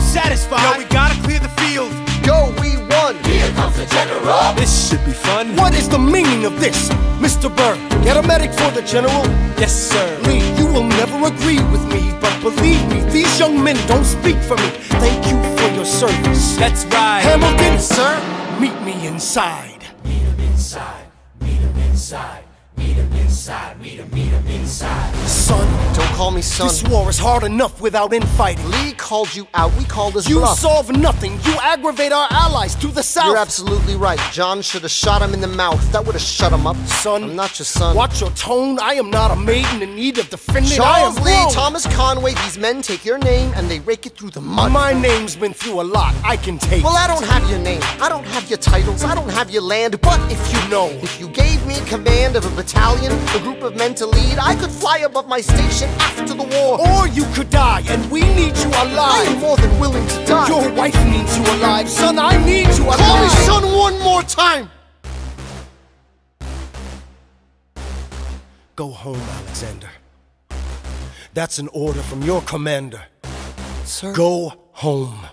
satisfied. Yo, we gotta clear the field. Go, we won. Here comes the general. This should be fun. What is the meaning of this, Mr. Burr? Get a medic for the general. Yes, sir. Lee, you will never agree with me, but believe me, these young men don't speak for me. Thank you for your service. That's right. Hamilton, sir, meet me inside. Meet him inside. Meet him inside. Meet him inside. Meet him, meet him inside. Son, Don't call me son. this war is hard enough without infighting. Lee called you out. We called his You bluff. solve nothing. You aggravate our allies to the south. You're absolutely right. John should have shot him in the mouth. That would have shut him up. Son, I'm not your son. Watch your tone. I am not a maiden in need of defending. Charles I am Lee, wrong. Thomas Conway, these men take your name and they rake it through the mud. My name's been through a lot. I can take. well, I don't have your name. I don't have your titles. I don't have your land. But if you know, if you gave me command of a battalion, a group of men to lead, I could fly above my station after the war. Or you could die, and we need you alive. I am more than willing to die. Your wife needs you alive, son. I need you alive. Call me son one more time. Go home, Alexander. That's an order from your commander. Sir. Go home.